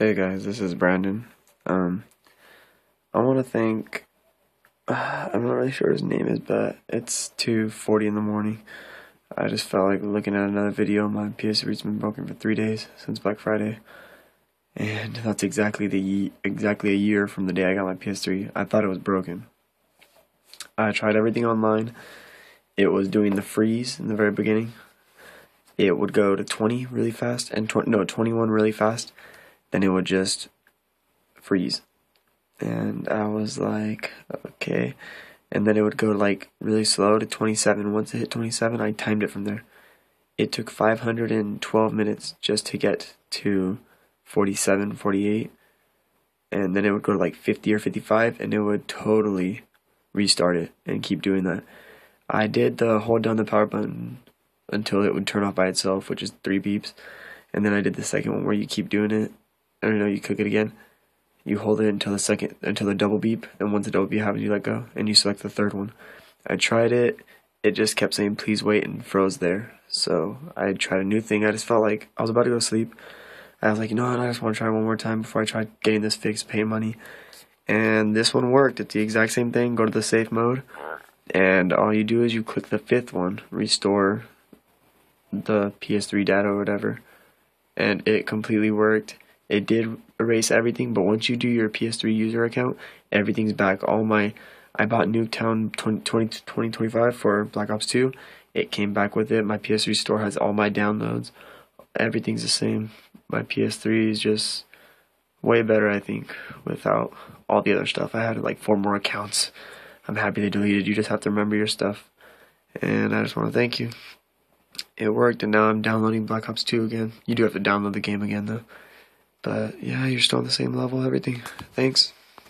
Hey guys, this is Brandon. Um, I want to thank. Uh, I'm not really sure his name is, but it's 2:40 in the morning. I just felt like looking at another video. My PS3's been broken for three days since Black Friday, and that's exactly the exactly a year from the day I got my PS3. I thought it was broken. I tried everything online. It was doing the freeze in the very beginning. It would go to 20 really fast and no 21 really fast then it would just freeze. And I was like, okay. And then it would go like really slow to 27. Once it hit 27, I timed it from there. It took 512 minutes just to get to 47, 48. And then it would go to like 50 or 55, and it would totally restart it and keep doing that. I did the hold down the power button until it would turn off by itself, which is three beeps. And then I did the second one where you keep doing it I don't know, you cook it again. You hold it until the second, until the double beep, and once the double beep happens, you let go, and you select the third one. I tried it, it just kept saying please wait and froze there. So I tried a new thing. I just felt like I was about to go to sleep. I was like, you know what, I just want to try one more time before I try getting this fixed, pay money. And this one worked. It's the exact same thing. Go to the safe mode, and all you do is you click the fifth one, restore the PS3 data or whatever, and it completely worked it did erase everything, but once you do your PS3 user account, everything's back. All my, I bought Nuketown 20, 20, 2025 for Black Ops 2. It came back with it. My PS3 store has all my downloads. Everything's the same. My PS3 is just way better, I think, without all the other stuff. I had like four more accounts. I'm happy they deleted. You just have to remember your stuff. And I just want to thank you. It worked, and now I'm downloading Black Ops 2 again. You do have to download the game again, though. But yeah, you're still on the same level, everything. Thanks.